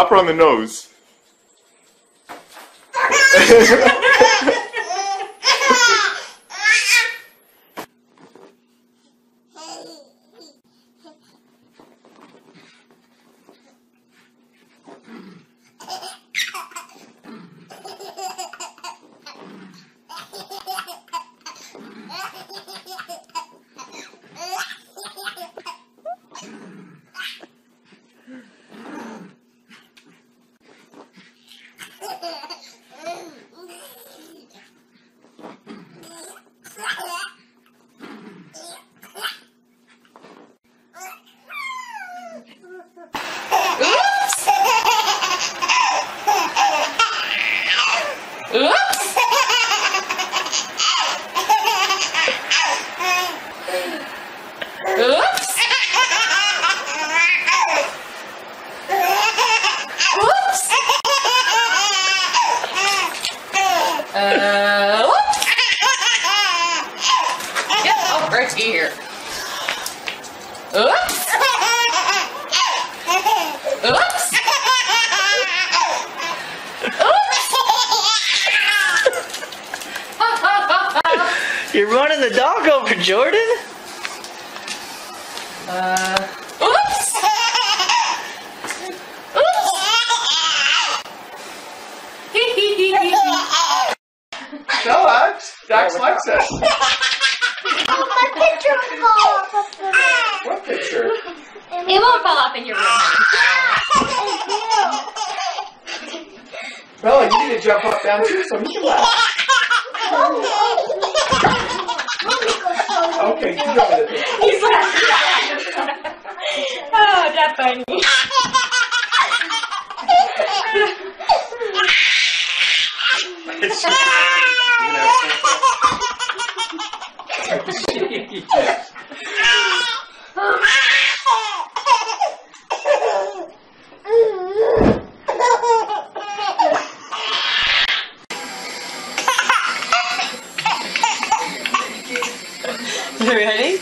Pop her on the nose. Oops! Oops! Whoops! Uh, whoops! Get here. Oops! Oops! You're running the dog over, Jordan? Uh, Bella, you need to jump up down too so you can laugh. Okay, you go with it. He's like, ah. oh, that's funny. Ready?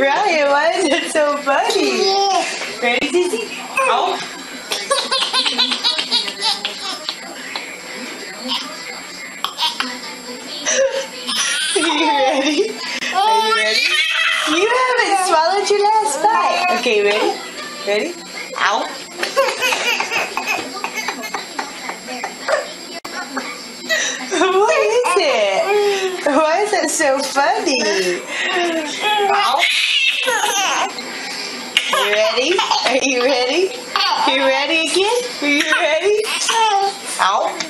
Ryan, why is it so funny? Ready, Zizi? Ow. Are you ready? Are you oh, ready? You haven't swallowed your last bite. Okay, ready? Ready? Ow. What is it? It so funny? You ready? Are you ready? You ready again? Are you ready? Ow.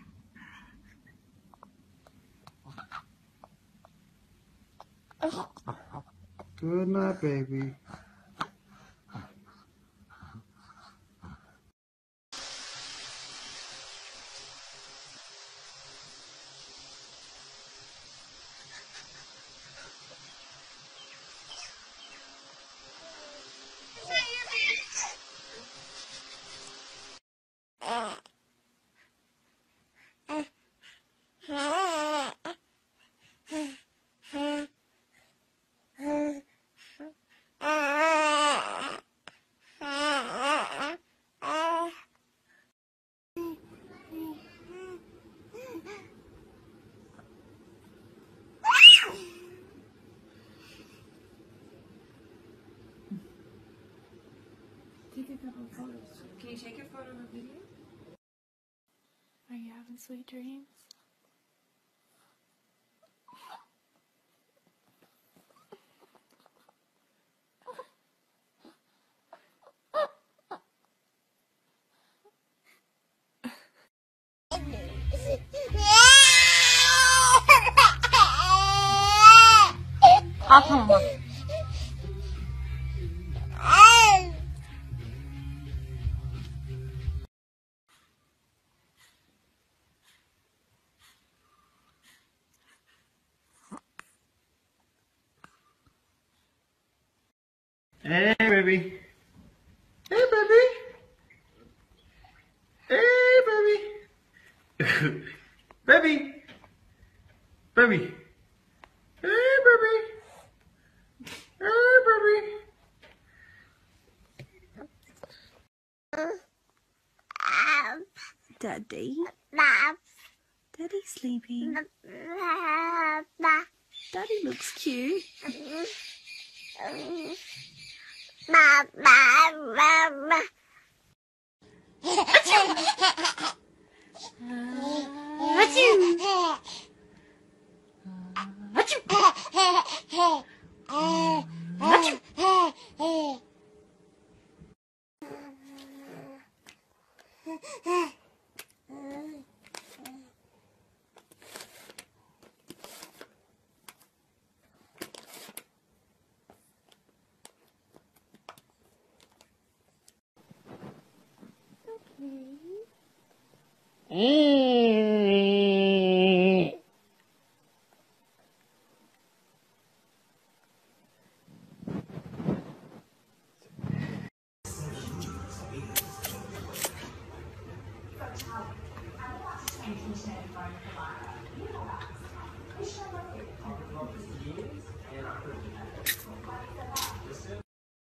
Good night, baby. Can you take a photo and video? Are you having sweet dreams? Hey, baby. Hey, baby. Hey, baby. baby. Baby. Hey, baby. Hey, baby. Daddy? Mom. Daddy's sleeping. Daddy looks cute. まあまあまあまあ。あちゅあちゅあちゅあちゅ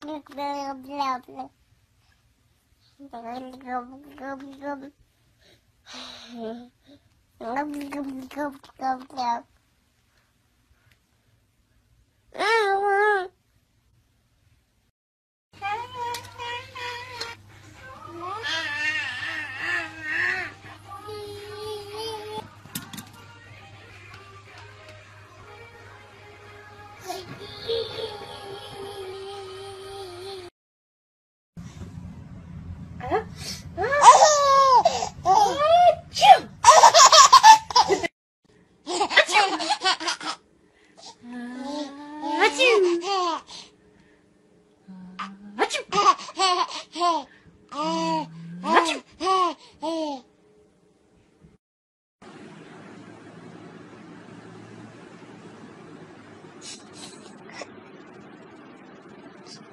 Blah, blah, blah. gum gum gum gum. Gum gum gum gum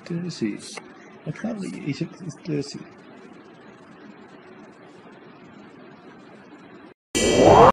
Dirty. I can't let you eat it it's dirty.